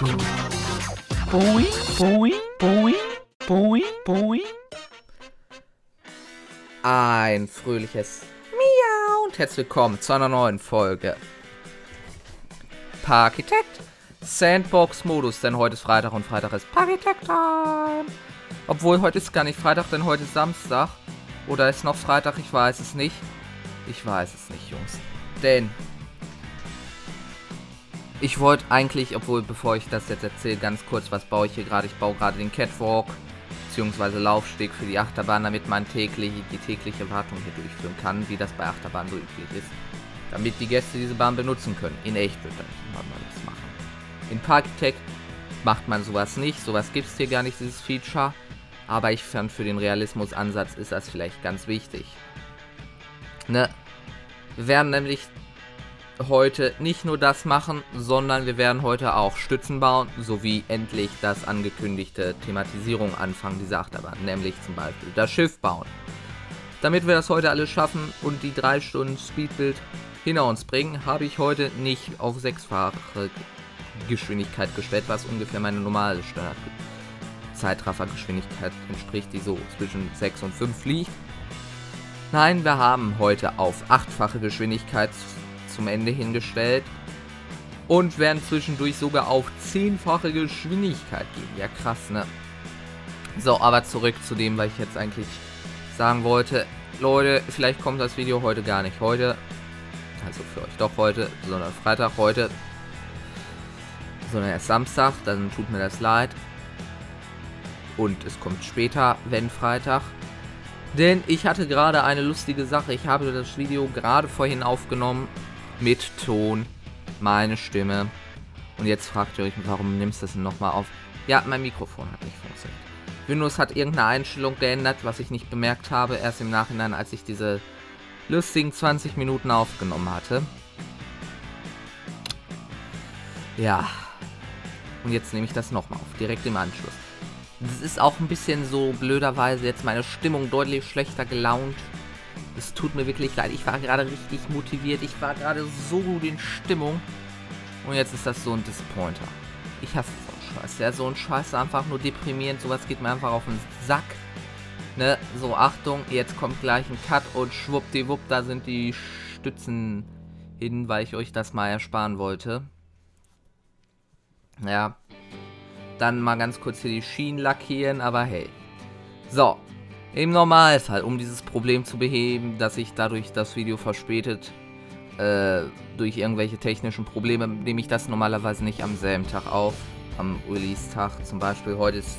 Boing, boing, boing, boing, boing. Ein fröhliches Miau und herzlich willkommen zu einer neuen Folge. Parkitekt Sandbox-Modus, denn heute ist Freitag und Freitag ist Parkitekt-Time. Obwohl, heute ist gar nicht Freitag, denn heute ist Samstag. Oder ist noch Freitag, ich weiß es nicht. Ich weiß es nicht, Jungs. Denn ich wollte eigentlich, obwohl bevor ich das jetzt erzähle, ganz kurz, was baue ich hier gerade. Ich baue gerade den Catwalk bzw. Laufsteg für die Achterbahn, damit man täglich die tägliche Wartung hier durchführen kann, wie das bei Achterbahnen so üblich ist. Damit die Gäste diese Bahn benutzen können. In echt wird man das machen. In Parktech macht man sowas nicht, sowas gibt es hier gar nicht, dieses Feature. Aber ich fand für den Realismusansatz ist das vielleicht ganz wichtig. Ne? Wir werden nämlich heute nicht nur das machen, sondern wir werden heute auch Stützen bauen, sowie endlich das angekündigte Thematisierung anfangen dieser Achterbahn, nämlich zum Beispiel das Schiff bauen. Damit wir das heute alles schaffen und die 3 Stunden Speedbuild hinter uns bringen, habe ich heute nicht auf sechsfache Geschwindigkeit gestellt, was ungefähr meine normale Standard Zeitraffergeschwindigkeit entspricht, die so zwischen 6 und 5 liegt. Nein, wir haben heute auf achtfache Geschwindigkeit zum Ende hingestellt und werden zwischendurch sogar auf zehnfache Geschwindigkeit gehen. Ja, krass, ne? So, aber zurück zu dem, was ich jetzt eigentlich sagen wollte. Leute, vielleicht kommt das Video heute gar nicht heute. Also für euch doch heute, sondern Freitag heute. Sondern erst Samstag, dann tut mir das leid. Und es kommt später, wenn Freitag. Denn ich hatte gerade eine lustige Sache. Ich habe das Video gerade vorhin aufgenommen mit Ton, meine Stimme. Und jetzt fragt ihr euch, warum nimmst du das nochmal auf? Ja, mein Mikrofon hat nicht funktioniert. Windows hat irgendeine Einstellung geändert, was ich nicht bemerkt habe, erst im Nachhinein, als ich diese lustigen 20 Minuten aufgenommen hatte. Ja. Und jetzt nehme ich das nochmal auf, direkt im Anschluss. Das ist auch ein bisschen so blöderweise jetzt meine Stimmung deutlich schlechter gelaunt es tut mir wirklich leid. Ich war gerade richtig motiviert. Ich war gerade so gut in Stimmung. Und jetzt ist das so ein Disappointer. Ich hasse so einen Scheiß. Ja, so ein Scheiß einfach nur deprimierend. Sowas geht mir einfach auf den Sack. Ne, so Achtung, jetzt kommt gleich ein Cut und schwuppdiwupp, da sind die Stützen hin, weil ich euch das mal ersparen wollte. Ja. Dann mal ganz kurz hier die Schienen lackieren, aber hey. So, im Normalfall, um dieses Problem zu beheben, dass sich dadurch das Video verspätet, äh, durch irgendwelche technischen Probleme, nehme ich das normalerweise nicht am selben Tag auf, am Release-Tag. Zum Beispiel heute ist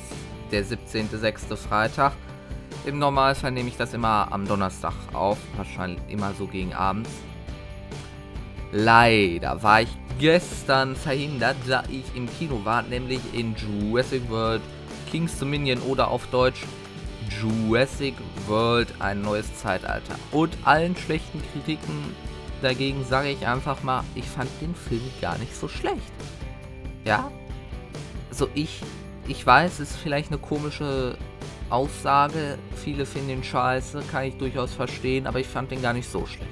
der 17.06. Freitag. Im Normalfall nehme ich das immer am Donnerstag auf, wahrscheinlich immer so gegen abends. Leider war ich gestern verhindert, da ich im Kino war, nämlich in Jurassic World King's Dominion oder auf Deutsch Jurassic World ein neues Zeitalter. Und allen schlechten Kritiken dagegen sage ich einfach mal, ich fand den Film gar nicht so schlecht. Ja? Also ich, ich weiß, es ist vielleicht eine komische Aussage. Viele finden ihn scheiße, kann ich durchaus verstehen, aber ich fand den gar nicht so schlecht.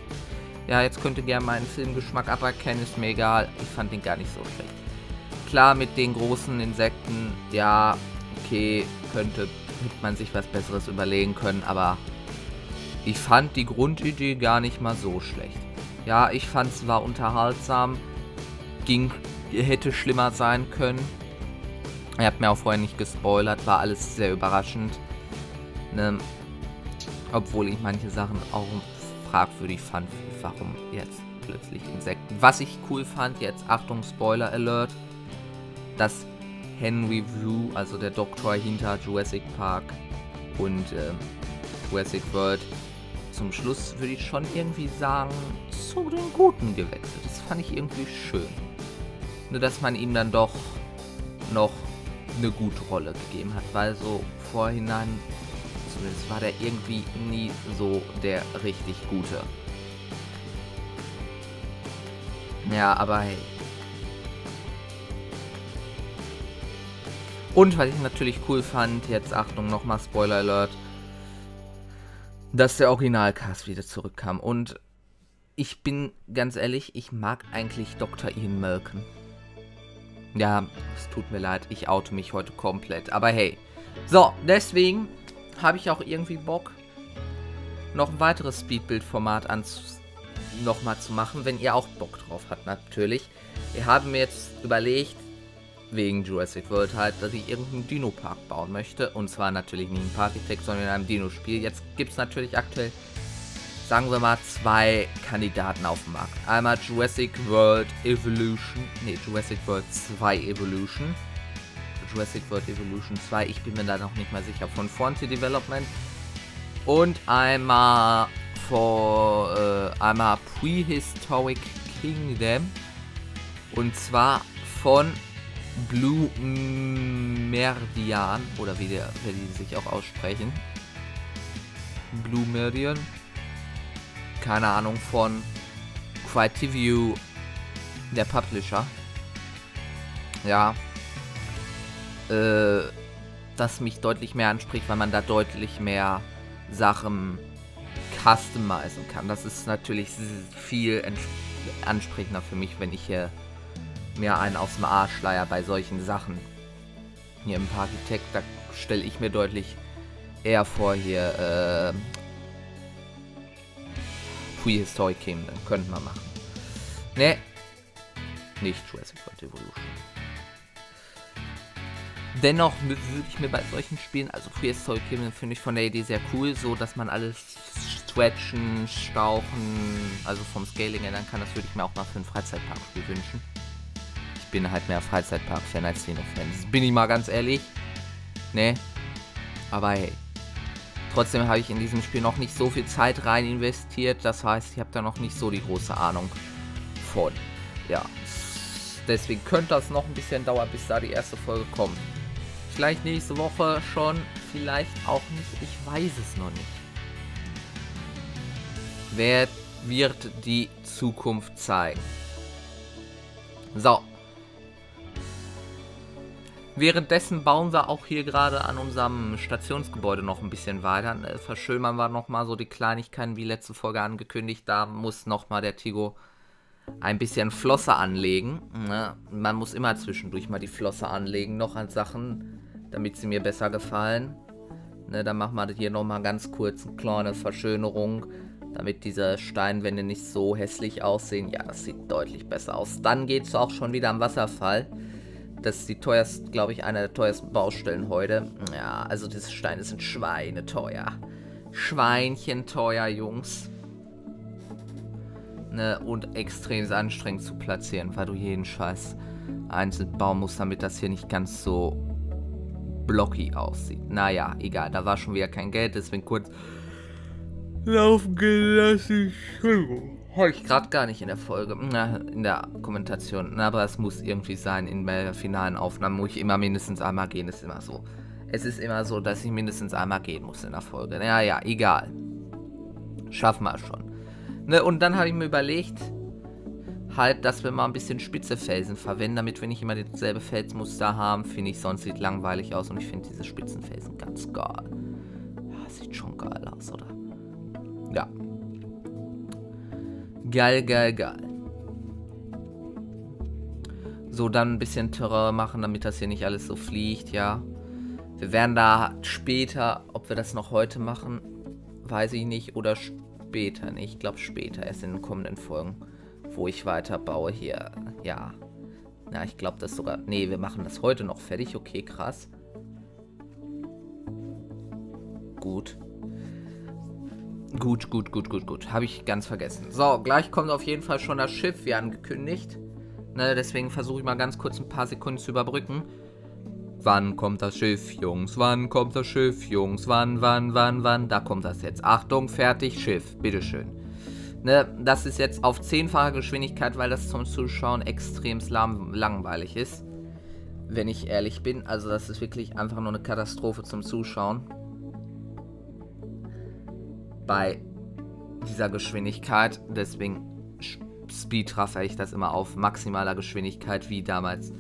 Ja, jetzt könnt ihr gerne meinen Filmgeschmack aberkennen, ist mir egal. Ich fand den gar nicht so schlecht. Klar, mit den großen Insekten, ja, okay, könnte hätte man sich was Besseres überlegen können, aber ich fand die Grundidee gar nicht mal so schlecht. Ja, ich fand es war unterhaltsam, ging, hätte schlimmer sein können. Ihr habt mir auch vorher nicht gespoilert, war alles sehr überraschend. Ne? Obwohl ich manche Sachen auch fragwürdig fand, warum jetzt plötzlich Insekten. Was ich cool fand, jetzt Achtung, Spoiler Alert, dass Henry Wu, also der Doktor hinter Jurassic Park und äh, Jurassic World, zum Schluss würde ich schon irgendwie sagen, zu den Guten gewechselt. Das fand ich irgendwie schön. Nur, dass man ihm dann doch noch eine gute Rolle gegeben hat, weil so vorhinein, zumindest war der irgendwie nie so der richtig Gute. Ja, aber hey, Und was ich natürlich cool fand, jetzt Achtung, nochmal Spoiler Alert, dass der Originalcast wieder zurückkam. Und ich bin ganz ehrlich, ich mag eigentlich Dr. Ian Malcolm. Ja, es tut mir leid, ich oute mich heute komplett. Aber hey. So, deswegen habe ich auch irgendwie Bock, noch ein weiteres Speedbuild-Format nochmal zu machen, wenn ihr auch Bock drauf habt, natürlich. Wir haben mir jetzt überlegt, wegen Jurassic World halt, dass ich irgendeinen Dino-Park bauen möchte. Und zwar natürlich nicht im Partytech, sondern in einem Dino-Spiel. Jetzt gibt es natürlich aktuell, sagen wir mal, zwei Kandidaten auf dem Markt. Einmal Jurassic World Evolution, nee, Jurassic World 2 Evolution. Jurassic World Evolution 2, ich bin mir da noch nicht mal sicher, von Frontier Development. Und einmal vor, äh, einmal Prehistoric Kingdom. Und zwar von Blue Meridian, oder wie, der, wie die sich auch aussprechen. Blue Meridian. Keine Ahnung, von Critiview, der Publisher. Ja. Äh, das mich deutlich mehr anspricht, weil man da deutlich mehr Sachen customizen kann. Das ist natürlich viel ansprechender für mich, wenn ich hier mir einen aus dem Arsch leier bei solchen Sachen. Hier im Partytech, da stelle ich mir deutlich eher vor hier, äh, Prehistoric Kingdom. Könnte man machen. Ne, nicht Jurassic World Evolution. Dennoch würde ich mir bei solchen Spielen, also Prehistoric Kingdom finde ich von der Idee sehr cool, so dass man alles stretchen, stauchen, also vom Scaling ändern kann. Das würde ich mir auch mal für ein Freizeitparkspiel wünschen bin halt mehr Freizeitpark-Fan als Dino-Fan. Bin ich mal ganz ehrlich. Ne? Aber hey. Trotzdem habe ich in diesem Spiel noch nicht so viel Zeit rein investiert. Das heißt, ich habe da noch nicht so die große Ahnung von. Ja. Deswegen könnte das noch ein bisschen dauern, bis da die erste Folge kommt. Vielleicht nächste Woche schon, vielleicht auch nicht. Ich weiß es noch nicht. Wer wird die Zukunft zeigen? So, Währenddessen bauen wir auch hier gerade an unserem Stationsgebäude noch ein bisschen weiter. Äh, verschönern wir nochmal so die Kleinigkeiten wie letzte Folge angekündigt. Da muss nochmal der Tigo ein bisschen Flosse anlegen. Ne? Man muss immer zwischendurch mal die Flosse anlegen, noch an Sachen, damit sie mir besser gefallen. Ne, dann machen wir hier nochmal ganz kurz eine kleine Verschönerung, damit diese Steinwände nicht so hässlich aussehen. Ja, das sieht deutlich besser aus. Dann geht es auch schon wieder am Wasserfall. Das ist die teuerste, glaube ich, eine der teuersten Baustellen heute. Ja, also diese Steine sind schweineteuer. Schweinchen teuer, Jungs. Ne, und extrem anstrengend zu platzieren, weil du jeden Scheiß einzeln bauen musst, damit das hier nicht ganz so blocky aussieht. Naja, egal, da war schon wieder kein Geld, deswegen kurz laufen gelassen. Entschuldigung. Habe ich gerade gar nicht in der Folge, na, in der Kommentation. Na, aber es muss irgendwie sein, in der finalen Aufnahme muss ich immer mindestens einmal gehen, ist immer so. Es ist immer so, dass ich mindestens einmal gehen muss in der Folge. Naja, ja, egal. Schaffen wir schon. Ne, und dann habe ich mir überlegt, halt, dass wir mal ein bisschen spitze Felsen verwenden, damit wir nicht immer dasselbe Felsmuster haben. Finde ich, sonst sieht langweilig aus und ich finde diese spitzen Felsen ganz geil. Ja, sieht schon geil aus, oder? Ja. Geil, geil, geil. So, dann ein bisschen Terrain machen, damit das hier nicht alles so fliegt, ja. Wir werden da später, ob wir das noch heute machen, weiß ich nicht, oder später nicht. Ich glaube später, erst in den kommenden Folgen, wo ich weiter baue hier. Ja. Ja, ich glaube das sogar. Nee, wir machen das heute noch fertig. Okay, krass. Gut. Gut, gut, gut, gut, gut. Habe ich ganz vergessen. So, gleich kommt auf jeden Fall schon das Schiff, wie angekündigt. Ne, deswegen versuche ich mal ganz kurz ein paar Sekunden zu überbrücken. Wann kommt das Schiff, Jungs? Wann kommt das Schiff, Jungs? Wann, wann, wann, wann? Da kommt das jetzt. Achtung, fertig, Schiff. Bitteschön. Ne, das ist jetzt auf zehnfache Geschwindigkeit, weil das zum Zuschauen extrem langweilig ist. Wenn ich ehrlich bin. Also das ist wirklich einfach nur eine Katastrophe zum Zuschauen bei dieser Geschwindigkeit. Deswegen speedtraffe ich das immer auf maximaler Geschwindigkeit, wie damals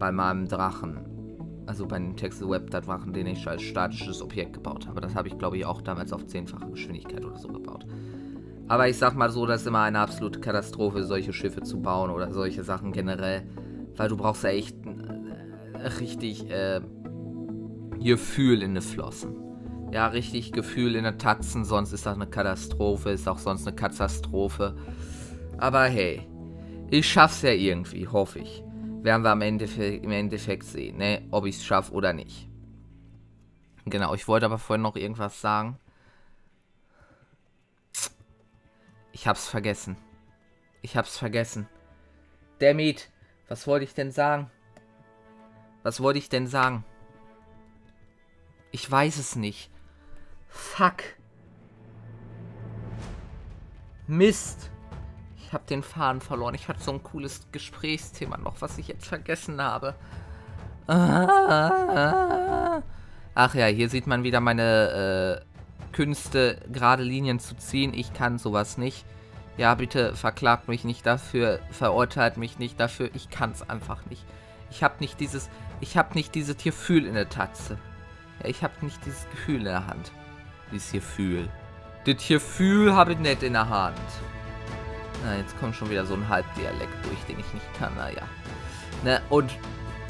bei meinem Drachen. Also bei dem Texas Web Drachen, den ich als statisches Objekt gebaut habe. Das habe ich, glaube ich, auch damals auf zehnfache Geschwindigkeit oder so gebaut. Aber ich sag mal so, das ist immer eine absolute Katastrophe, solche Schiffe zu bauen oder solche Sachen generell. Weil du brauchst ja echt äh, richtig äh, Gefühl in den Flossen. Ja, richtig Gefühl in den Tatzen, sonst ist das eine Katastrophe, ist auch sonst eine Katastrophe. Aber hey, ich schaff's ja irgendwie, hoffe ich. Werden wir am Endeffekt, im Endeffekt sehen, ne? Ob ich es schaffe oder nicht. Genau, ich wollte aber vorhin noch irgendwas sagen. Ich hab's vergessen. Ich hab's vergessen. Dammit, was wollte ich denn sagen? Was wollte ich denn sagen? Ich weiß es nicht. Fuck. Mist. Ich habe den Faden verloren. Ich hatte so ein cooles Gesprächsthema noch, was ich jetzt vergessen habe. Ach ja, hier sieht man wieder meine äh, Künste, gerade Linien zu ziehen. Ich kann sowas nicht. Ja, bitte verklagt mich nicht dafür, verurteilt mich nicht dafür. Ich kann es einfach nicht. Ich habe nicht dieses, ich habe nicht dieses Gefühl in der Tatze. Ja, ich habe nicht dieses Gefühl in der Hand. Dieses Gefühl. Das Gefühl habe ich nicht in der Hand. Na, jetzt kommt schon wieder so ein Halbdialekt durch, den ich nicht kann. Naja. Ne, und,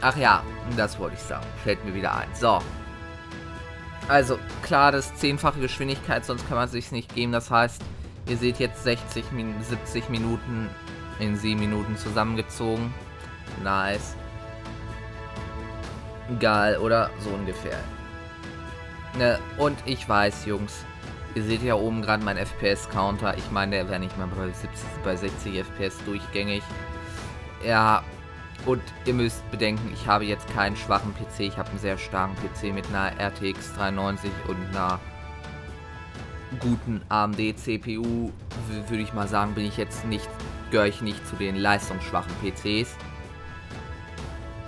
ach ja, das wollte ich sagen. Fällt mir wieder ein. So. Also, klar, das zehnfache Geschwindigkeit, sonst kann man es sich nicht geben. Das heißt, Ihr seht jetzt 60, 70 Minuten in 7 Minuten zusammengezogen. Nice. Geil, oder? So ungefähr. Ne, und ich weiß, Jungs, ihr seht ja oben gerade meinen FPS-Counter. Ich meine, der wäre nicht mal bei, 70, bei 60 FPS durchgängig. Ja, und ihr müsst bedenken, ich habe jetzt keinen schwachen PC. Ich habe einen sehr starken PC mit einer RTX 390 und einer guten AMD-CPU, würde ich mal sagen, bin ich jetzt nicht, gehöre ich nicht zu den leistungsschwachen PCs.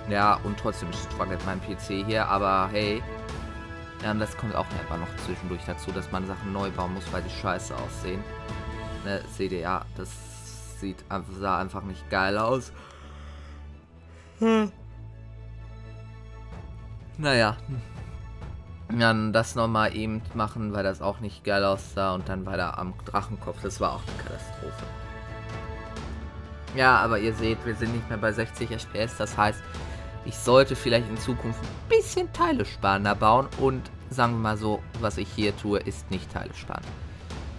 Ja, und trotzdem struggelt mein PC hier, aber hey, ja, das kommt auch einfach noch zwischendurch dazu, dass man Sachen neu bauen muss, weil die scheiße aussehen. Ne, seht ihr ja, das sieht, sah einfach nicht geil aus. Hm. Naja, dann das nochmal eben machen, weil das auch nicht geil aussah und dann weiter am Drachenkopf. Das war auch eine Katastrophe. Ja, aber ihr seht, wir sind nicht mehr bei 60 FPS. Das heißt, ich sollte vielleicht in Zukunft ein bisschen Teile sparender bauen. Und sagen wir mal so, was ich hier tue, ist nicht Teile sparen.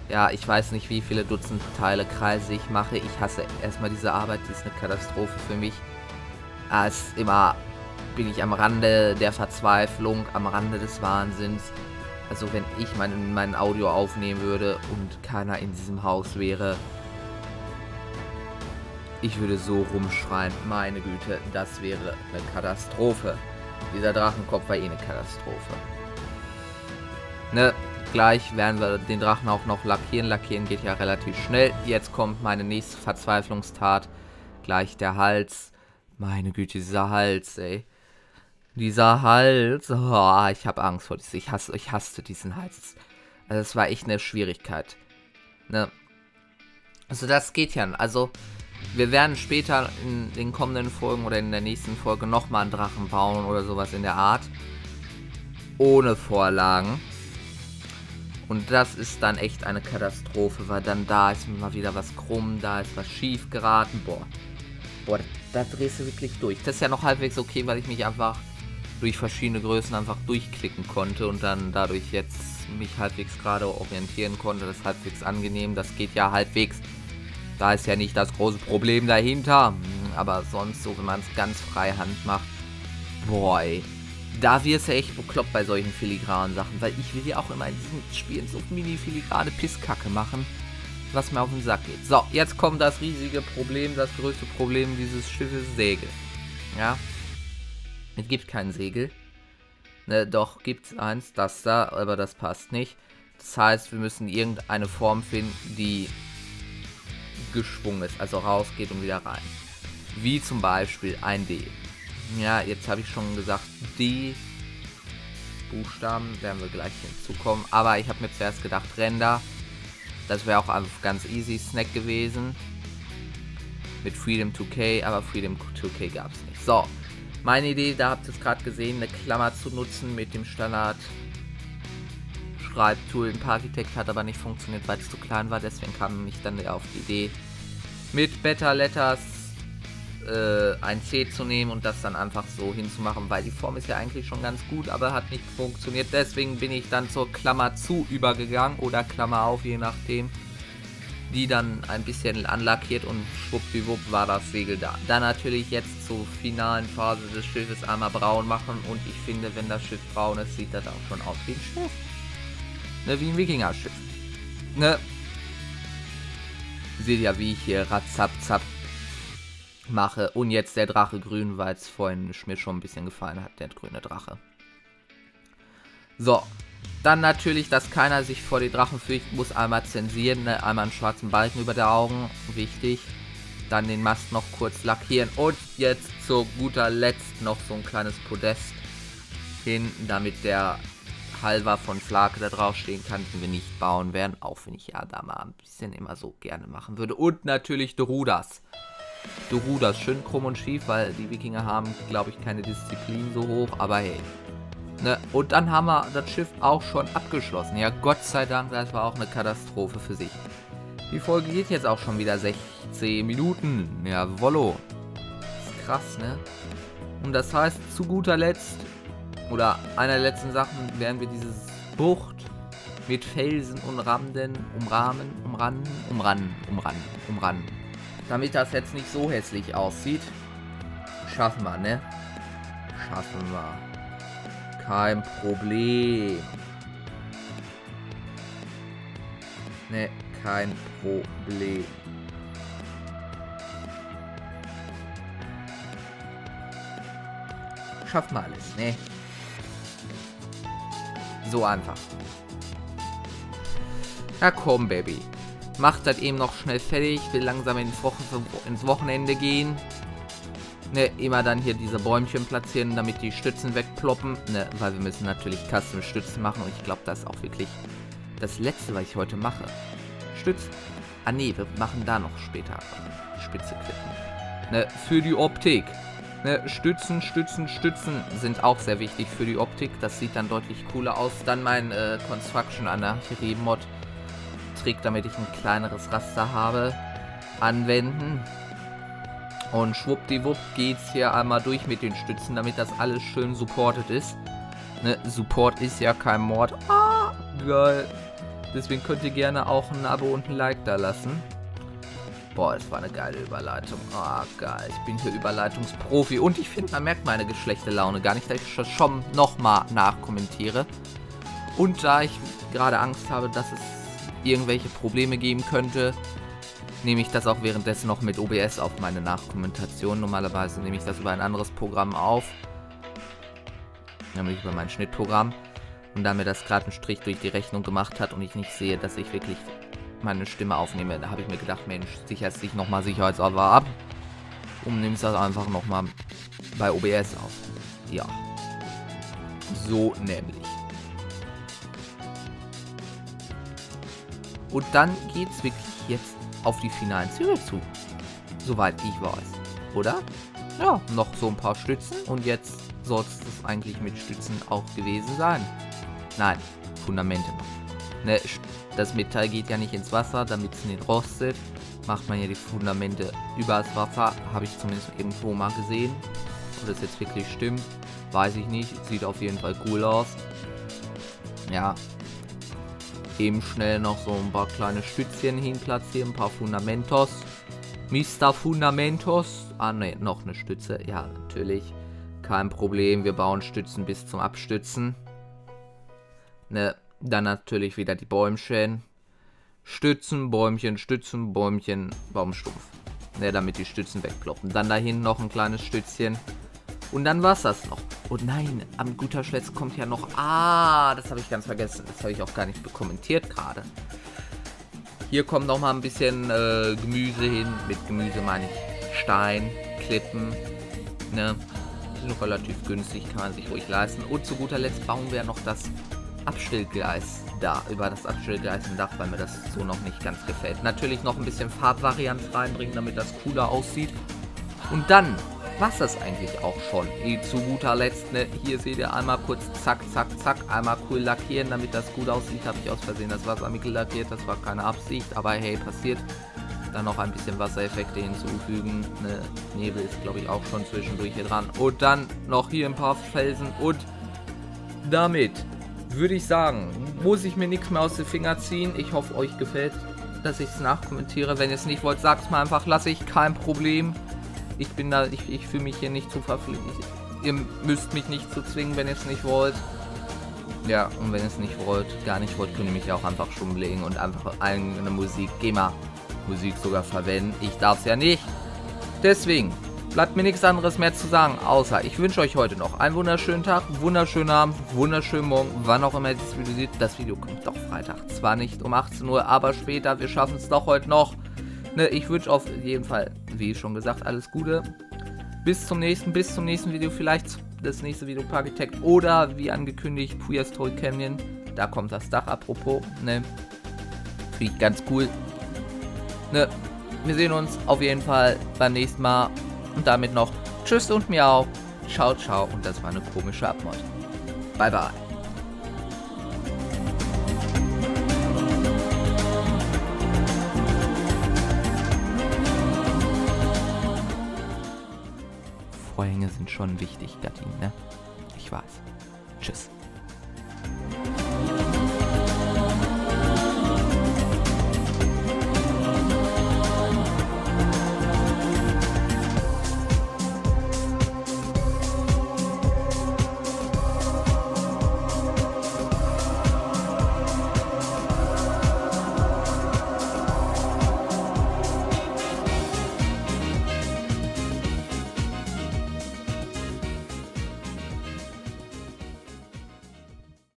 Ja, ich weiß nicht, wie viele Dutzend Teile Kreise ich mache. Ich hasse erstmal diese Arbeit, die ist eine Katastrophe für mich. Ist immer bin ich am Rande der Verzweiflung, am Rande des Wahnsinns. Also wenn ich mein, mein Audio aufnehmen würde und keiner in diesem Haus wäre, ich würde so rumschreien, meine Güte, das wäre eine Katastrophe. Dieser Drachenkopf war eh eine Katastrophe. Ne, gleich werden wir den Drachen auch noch lackieren. Lackieren geht ja relativ schnell. Jetzt kommt meine nächste Verzweiflungstat. Gleich der Hals. Meine Güte, dieser Hals, ey. Dieser Hals. Oh, ich habe Angst vor diesem. Ich hasse, ich hasste diesen Hals. Also es war echt eine Schwierigkeit. Ne? Also das geht ja. Also wir werden später in den kommenden Folgen oder in der nächsten Folge nochmal einen Drachen bauen oder sowas in der Art. Ohne Vorlagen. Und das ist dann echt eine Katastrophe, weil dann da ist mal wieder was krumm, da ist was schief geraten. Boah. Boah, da drehst du wirklich durch. Das ist ja noch halbwegs okay, weil ich mich einfach durch verschiedene Größen einfach durchklicken konnte und dann dadurch jetzt mich halbwegs gerade orientieren konnte. Das ist halbwegs angenehm. Das geht ja halbwegs. Da ist ja nicht das große Problem dahinter. Aber sonst so, wenn man es ganz freihand macht. Boah, ey. Da wirst du echt bekloppt bei solchen filigranen Sachen. Weil ich will ja auch immer in diesen Spielen so mini-filigrane Pisskacke machen. Was mir auf den Sack geht. So, jetzt kommt das riesige Problem, das größte Problem dieses Schiffes Säge. Ja, es gibt kein Segel. Ne, doch, gibt es eins, das da, aber das passt nicht. Das heißt, wir müssen irgendeine Form finden, die geschwungen ist, also rausgeht und wieder rein. Wie zum Beispiel ein D. Ja, jetzt habe ich schon gesagt, D Buchstaben, werden wir gleich hinzukommen. Aber ich habe mir zuerst gedacht, Render. Das wäre auch einfach ganz easy Snack gewesen. Mit Freedom 2K, aber Freedom 2K gab es nicht. So, meine Idee, da habt ihr es gerade gesehen, eine Klammer zu nutzen mit dem Standard Schreibtool in Parkitect hat aber nicht funktioniert, weil es zu klein war. Deswegen kam ich dann auf die Idee, mit Better Letters äh, ein C zu nehmen und das dann einfach so hinzumachen, weil die Form ist ja eigentlich schon ganz gut, aber hat nicht funktioniert. Deswegen bin ich dann zur Klammer zu übergegangen oder Klammer auf, je nachdem. Die dann ein bisschen anlackiert und schwuppdiwupp war das Segel da. Dann natürlich jetzt zur finalen Phase des Schiffes einmal braun machen und ich finde, wenn das Schiff braun ist, sieht das auch schon aus wie ein Schiff. Ne, wie ein Wikinger-Schiff. Ne, seht ja, wie ich hier ratzapzap mache. Und jetzt der Drache grün, weil es vorhin mir schon ein bisschen gefallen hat, der grüne Drache. So, dann natürlich, dass keiner sich vor die Drachen fürchtet, muss einmal zensieren, ne? einmal einen schwarzen Balken über der Augen, wichtig. Dann den Mast noch kurz lackieren und jetzt zu guter Letzt noch so ein kleines Podest hin, damit der Halver von Flake da draufstehen kann, den wir nicht bauen werden, auch wenn ich ja da mal ein bisschen immer so gerne machen würde. Und natürlich Dorudas. Dorudas, schön krumm und schief, weil die Wikinger haben, glaube ich, keine Disziplin so hoch, aber hey. Ne? Und dann haben wir das Schiff auch schon abgeschlossen. Ja, Gott sei Dank, das war auch eine Katastrophe für sich. Die Folge geht jetzt auch schon wieder 16 Minuten. Ja, Wollo. Ist krass, ne? Und das heißt, zu guter Letzt oder einer der letzten Sachen werden wir dieses Bucht mit Felsen und Randen umrahmen, umrannen, umrannen, umrannen, umrannen. Damit das jetzt nicht so hässlich aussieht. Schaffen wir, ne? Schaffen wir. Kein Problem. Ne, kein Problem. Schaffen wir alles, ne? So einfach. Ja komm, Baby. Mach das eben noch schnell fertig. Will langsam ins, Wochen ins Wochenende gehen. Ne, immer dann hier diese Bäumchen platzieren, damit die Stützen wegploppen. Ne, weil wir müssen natürlich Custom-Stützen machen. Und ich glaube, das ist auch wirklich das Letzte, was ich heute mache. Stützen. Ah ne, wir machen da noch später Spitze klippen. Ne, für die Optik. Ne, Stützen, Stützen, Stützen sind auch sehr wichtig für die Optik. Das sieht dann deutlich cooler aus. Dann mein äh, Construction Anarchy Mod Trick, damit ich ein kleineres Raster habe, anwenden. Und schwuppdiwupp geht's hier einmal durch mit den Stützen, damit das alles schön supported ist. Ne, Support ist ja kein Mord. Ah, geil. Deswegen könnt ihr gerne auch ein Abo und ein Like da lassen. Boah, das war eine geile Überleitung. Ah, oh, geil. Ich bin hier Überleitungsprofi. Und ich finde, man merkt meine geschlechte Laune gar nicht, dass ich schon nochmal nachkommentiere. Und da ich gerade Angst habe, dass es irgendwelche Probleme geben könnte, nehme ich das auch währenddessen noch mit OBS auf meine Nachkommentation. Normalerweise nehme ich das über ein anderes Programm auf. Nämlich über mein Schnittprogramm. Und da mir das gerade einen Strich durch die Rechnung gemacht hat und ich nicht sehe, dass ich wirklich meine Stimme aufnehme, da habe ich mir gedacht, Mensch, sicherst dich nochmal sicherheitshalber ab. Und nimmst das einfach nochmal bei OBS auf. Ja. So nämlich. Und dann geht es wirklich jetzt auf die finalen Ziele zu. Soweit ich weiß. Oder? Ja, noch so ein paar Stützen und jetzt soll es eigentlich mit Stützen auch gewesen sein. Nein, Fundamente noch. Ne, das Metall geht ja nicht ins Wasser, damit es nicht rostet. Macht man ja die Fundamente übers Wasser. Habe ich zumindest irgendwo mal gesehen. Ob das jetzt wirklich stimmt, weiß ich nicht. Sieht auf jeden Fall cool aus. Ja. Eben schnell noch so ein paar kleine Stützchen hin platzieren. Ein paar Fundamentos. Mr. Fundamentos. Ah ne, noch eine Stütze. Ja, natürlich. Kein Problem. Wir bauen Stützen bis zum Abstützen. Ne, dann natürlich wieder die Bäumchen. Stützen, Bäumchen, Stützen, Bäumchen, Baumstumpf. Ne, damit die Stützen wegploppen. Dann dahin noch ein kleines Stützchen. Und dann war's das noch. Und nein, am guter Schletz kommt ja noch... Ah, das habe ich ganz vergessen. Das habe ich auch gar nicht kommentiert gerade. Hier kommt noch mal ein bisschen äh, Gemüse hin. Mit Gemüse meine ich Stein, Klippen. Ne? Sind relativ günstig, kann man sich ruhig leisten. Und zu guter Letzt bauen wir noch das Abstellgleis da, über das Abstellgleis im Dach, weil mir das so noch nicht ganz gefällt. Natürlich noch ein bisschen Farbvarianz reinbringen, damit das cooler aussieht. Und dann war das eigentlich auch schon. Die zu guter Letzt, ne, hier seht ihr einmal kurz zack, zack, zack, einmal cool lackieren, damit das gut aussieht. Habe ich aus Versehen das Wassermittel lackiert, das war keine Absicht, aber hey, passiert. Dann noch ein bisschen Wassereffekte hinzufügen. Ne, Nebel ist, glaube ich, auch schon zwischendurch hier dran. Und dann noch hier ein paar Felsen. Und damit würde ich sagen, muss ich mir nichts mehr aus den Finger ziehen. Ich hoffe, euch gefällt, dass ich es nachkommentiere. Wenn ihr es nicht wollt, sagt es mal einfach. Lasse ich kein Problem. Ich bin da, ich, ich fühle mich hier nicht zu verpflichtet. Ihr müsst mich nicht zu zwingen, wenn ihr es nicht wollt. Ja, und wenn ihr es nicht wollt, gar nicht wollt, könnt ihr mich auch einfach stumm legen und einfach eigene Musik, GEMA-Musik sogar verwenden. Ich darf es ja nicht. Deswegen bleibt mir nichts anderes mehr zu sagen, außer ich wünsche euch heute noch einen wunderschönen Tag, wunderschönen Abend, wunderschönen Morgen, wann auch immer ihr dieses Video seht. Das Video kommt doch Freitag. Zwar nicht um 18 Uhr, aber später. Wir schaffen es doch heute noch. Ne, ich wünsche auf jeden Fall, wie schon gesagt, alles Gute. Bis zum nächsten, bis zum nächsten Video vielleicht das nächste Video Parkitect oder wie angekündigt Puya Story Canyon. Da kommt das Dach, apropos. Ne? Finde ich ganz cool. Ne? Wir sehen uns auf jeden Fall beim nächsten Mal. Und damit noch Tschüss und Miau. Ciao, ciao. Und das war eine komische Abmord. Bye, bye. Vorhänge sind schon wichtig, Gattin, ne? Ich weiß. Tschüss.